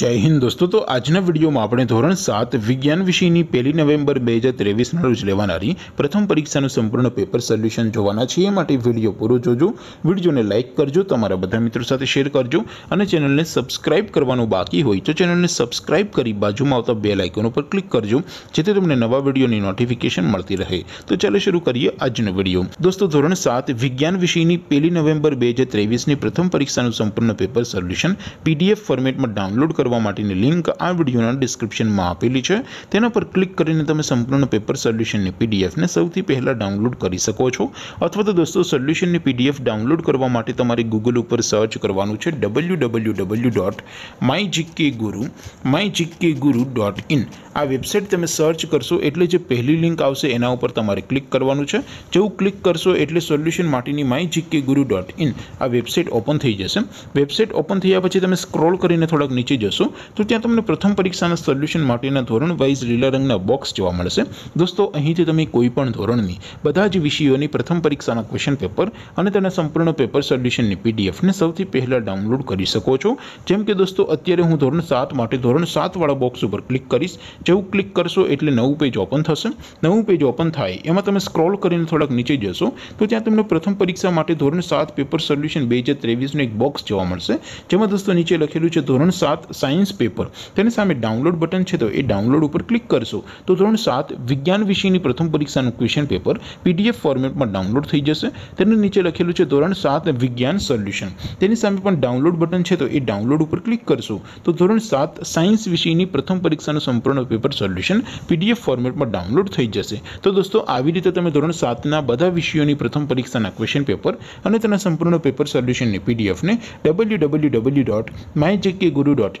જય હિન્દ દોસ્તો તો આજના વિડીયોમાં આપણે ધોરણ સાત વિજ્ઞાન વિષયની પહેલી નવેમ્બર બે હજાર ત્રેવીસના રોજ લેવાનારી પ્રથમ પરીક્ષાનું સંપૂર્ણ પેપર સોલ્યુશન જોવાના છીએ એ માટે વિડીયો પૂરો જોજો વિડીયોને લાઇક કરજો તમારા બધા મિત્રો સાથે શેર કરજો અને ચેનલને સબસ્ક્રાઇબ કરવાનું બાકી હોય તો ચેનલને સબસ્ક્રાઇબ કરી બાજુમાં આવતા બે લાઇકોન ઉપર ક્લિક કરજો જેથી તમને નવા વિડીયોની નોટિફિકેશન મળતી રહે તો ચાલો શરૂ કરીએ આજનો વિડીયો દોસ્તો ધોરણ સાત વિજ્ઞાન વિષયની પહેલી નવેમ્બર બે હજાર ત્રેવીસની પ્રથમ પરીક્ષાનું સંપૂર્ણ પેપર સોલ્યુશન પીડીએફ ફોર્મેટમાં ડાઉનલોડ કરવા માટેની લિંક આ વિડીયોના ડિસ્ક્રિપ્શનમાં આપેલી છે તેના પર ક્લિક કરીને તમે સંપૂર્ણ પેપર સોલ્યુશનની પીડીએફને સૌથી પહેલાં ડાઉનલોડ કરી શકો છો અથવા તો દોસ્તો સોલ્યુશનની પીડીએફ ડાઉનલોડ કરવા માટે તમારે ગૂગલ ઉપર સર્ચ કરવાનું છે W W W dot my GK guru my GK guru dot in આ વેબસાઇટ તમે સર્ચ કરશો એટલે જે પહેલી લિંક આવશે એના ઉપર તમારે ક્લિક કરવાનું છે જેવું ક્લિક કરશો એટલે સોલ્યુશન માટેની my GK guru dot in આ વેબસાઇટ ઓપન થઈ જશે વેબસાઇટ ઓપન થયા પછી તમે સ્ક્રોલ કરીને થોડાક નીચે જશો તો ત્યાં તમને પ્રથમ પરીક્ષાના સોલ્યુશન માટેના ધોરણ વાઇઝ લીલા રંગના બોક્સ જોવા મળશે. દોસ્તો, અહીંથી તમે કોઈ પણ ધોરણની બધા જ વિષયોની પ્રથમ પરીક્ષાના ક્વેશ્ચન પેપર અને તેના સંપૂર્ણ પેપર સોલ્યુશનની પીડીએફને સૌથી પહેલાં ડાઉનલોડ કરી શકો છો. જેમ કે દોસ્તો, અત્યારે હું ધોરણ સાત માટે ધોરણ સાતવાળા બોક્સ ઉપર ક્લિક કરીશ. જેવું ક્લિક કરશો એટલે નવું પેજ ઓપન થશે. નવું પેજ ઓપન થાય, એમાં તમે સ્ક્રોલ કરીને થોડાક નીચે જશો, તો ત્યાં તમને પ્રથમ પરીક્ષા માટે ધોરણ સાત પેપર સોલ્યુશન બે હજાર ત્રેવીસનું એક બોક્સ જોવા મળશે. જેમાં દોસ્તો નીચે લખેલું છે, ધોરણ સાત સાયન્સ પેપર તેની સામે ડાઉનલોડ બટન છે તો એ ડાઉનલોડ ઉપર ક્લિક કરશો તો ધોરણ સાત વિજ્ઞાન વિષયની પ્રથમ પરીક્ષાનું ક્વેશ્ચન પેપર પીડીએફ ફોર્મેટમાં ડાઉનલોડ થઈ જશે તેની નીચે લખેલું છે ધોરણ સાત વિજ્ઞાન સોલ્યુશન તેની સામે પણ ડાઉનલોડ બટન છે તો એ ડાઉનલોડ ઉપર ક્લિક કરશો તો ધોરણ સાત સાયન્સ વિષયની પ્રથમ પરીક્ષાનું સંપૂર્ણ પેપર સોલ્યુશન પીડીએફ ફોર્મેટમાં ડાઉનલોડ થઈ જશે તો દોસ્તો આવી રીતે તમે ધોરણ સાતના બધા વિષયોની પ્રથમ પરીક્ષાના ક્વેશ્ચન પેપર અને તેના સંપૂર્ણ પેપર સોલ્યુશનની પીડીએફને W W W dot my JK Guru dot